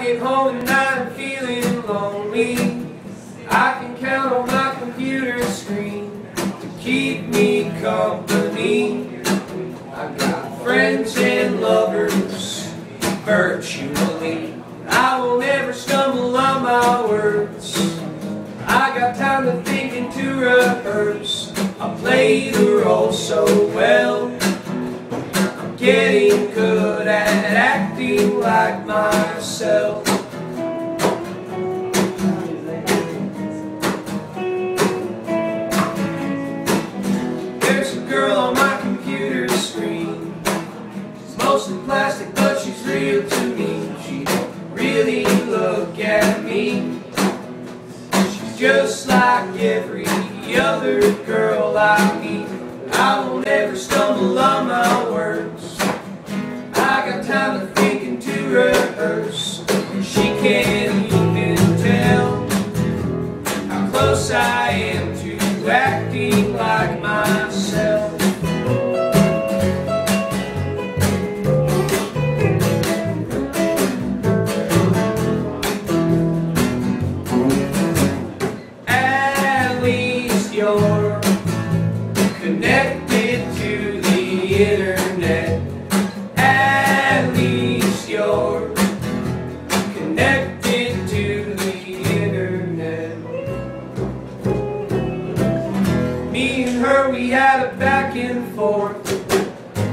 I get home and I'm feeling lonely, I can count on my computer screen to keep me company. I got friends and lovers virtually. I will never stumble on my words. I got time to think and to rehearse. I play the role so well. Acting like myself. There's a girl on my computer screen. She's mostly plastic, but she's real to me. She really look at me. She's just like every other girl I meet. I won't ever stumble on my acting like myself. We had a back and forth.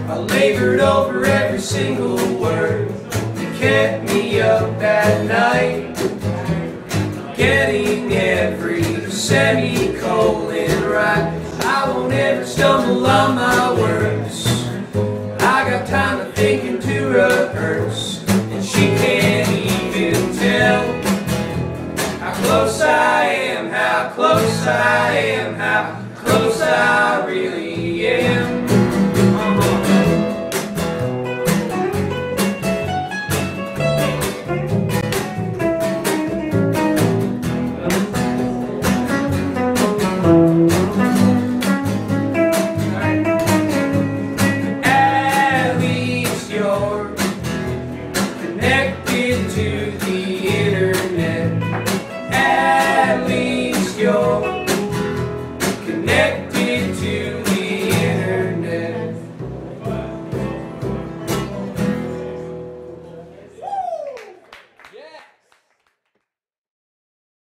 I labored over every single word. It kept me up at night getting every semicolon right. I won't ever stumble on my words. I got time to think and to rehearse, and she can't even tell how close I am, how close I am, how close I really am.